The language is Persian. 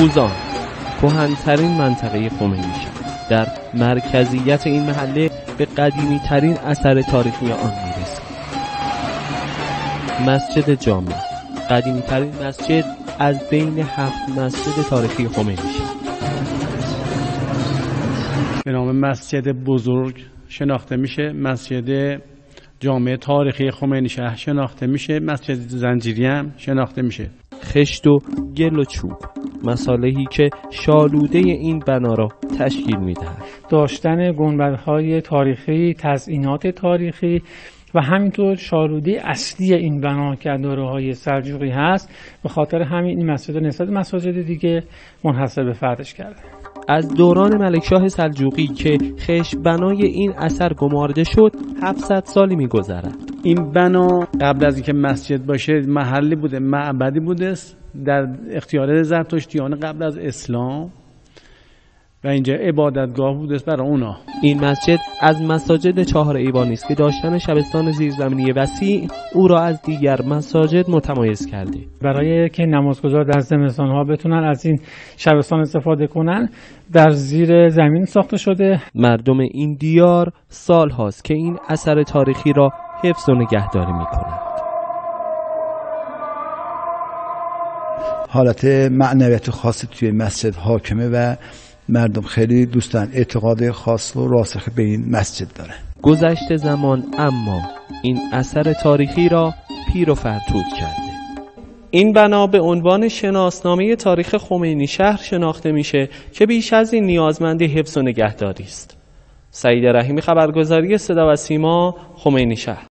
خوزان کهنترین منطقه خمینی در مرکزیت این محله به قدیمی ترین اثر تاریخی آن می‌رسید مسجد جامع. قدیمی ترین مسجد از بین هفت مسجد تاریخی خمینی به نام مسجد بزرگ شناخته میشه. مسجد جامعه تاریخی خمینی شهر شناخته میشه. مسجد زنجیری هم شناخته میشه. خشت و گل و چوب. مسالهی که شالوده این بنا را تشکیل می‌دهد. داشتن گنبدهای تاریخی تزئینات تاریخی و همینطور شالوده اصلی این بنا که دوره های سلجوقی هست به خاطر همین این مسجد نسبت مساجد دیگه منحصر به فردش کرده. از دوران ملکشاه سلجوقی که خش بنای این اثر گمارده شد 700 سالی میگذرد. این بنا قبل از اینکه مسجد باشه محلی بوده معبدی بوده در اختیار زرتشتیان قبل از اسلام. و اینجا عبادتگاه بوده برای اونا. این مسجد از مساجد چهار ایوانی است که داشتن شبستان زیرزمینی وسیع او را از دیگر مساجد متمایز کرده. برای که نمازگزار در زمستان ها بتونن از این شبستان استفاده کنن در زیر زمین ساخته شده. مردم این دیار سال هاست که این اثر تاریخی را حفظ و نگهداری می کنند حالت معنویت خاصی توی مسجد حاکمه و مردم خیلی دوستن. اعتقاد خاص و راسخ به این مسجد داره. گذشته زمان اما این اثر تاریخی را پیر و فرتود کرده. این بنا به عنوان شناسنامه تاریخ خمینی شهر شناخته میشه که بیش از این نیازمند حفظ و نگهداری است. سعید رحیمی خبرگزاری صدا و سیما خمینی شهر.